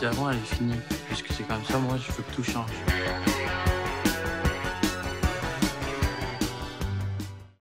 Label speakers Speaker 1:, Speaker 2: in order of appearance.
Speaker 1: d'avant, elle est finie. Puisque c'est comme ça, moi, je veux que tout change.